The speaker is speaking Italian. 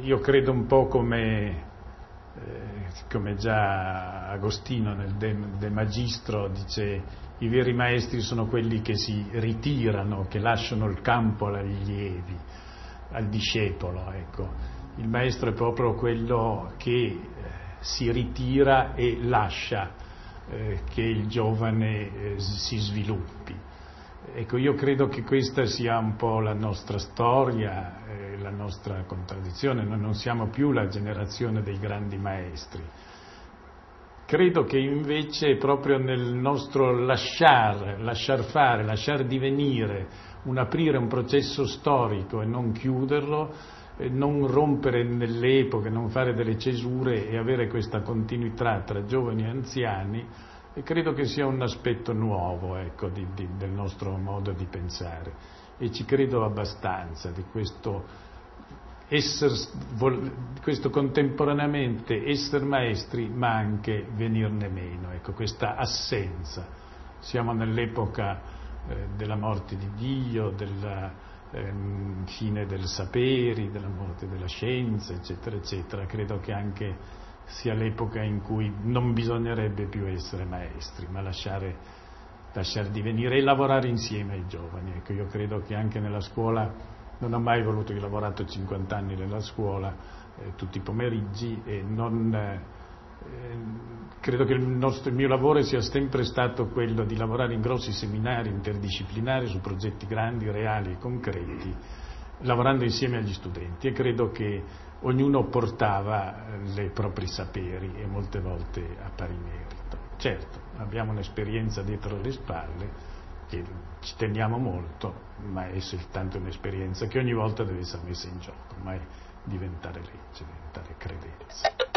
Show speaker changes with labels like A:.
A: io credo un po' come, eh, come già Agostino nel De, De Magistro dice i veri maestri sono quelli che si ritirano, che lasciano il campo agli allievi, al discepolo. Ecco. Il maestro è proprio quello che eh, si ritira e lascia eh, che il giovane eh, si sviluppi. Ecco, io credo che questa sia un po' la nostra storia, la nostra contraddizione, noi non siamo più la generazione dei grandi maestri. Credo che invece proprio nel nostro lasciar, lasciar fare, lasciar divenire, un aprire un processo storico e non chiuderlo, non rompere nelle epoche, non fare delle cesure e avere questa continuità tra giovani e anziani, credo che sia un aspetto nuovo ecco, di, di, del nostro modo di pensare e ci credo abbastanza di questo, essere, questo contemporaneamente essere maestri ma anche venirne meno, ecco, questa assenza. Siamo nell'epoca eh, della morte di Dio, della ehm, fine del saperi, della morte della scienza, eccetera, eccetera. Credo che anche sia l'epoca in cui non bisognerebbe più essere maestri, ma lasciare, lasciare divenire e lavorare insieme ai giovani. Ecco, io credo che anche nella scuola, non ho mai voluto, io ho lavorato 50 anni nella scuola, eh, tutti i pomeriggi, e non, eh, credo che il, nostro, il mio lavoro sia sempre stato quello di lavorare in grossi seminari interdisciplinari su progetti grandi, reali e concreti, lavorando insieme agli studenti e credo che ognuno portava i propri saperi e molte volte a pari merito. Certo, abbiamo un'esperienza dietro le spalle che ci teniamo molto, ma è soltanto un'esperienza che ogni volta deve essere messa in gioco, mai diventare legge, diventare credenza.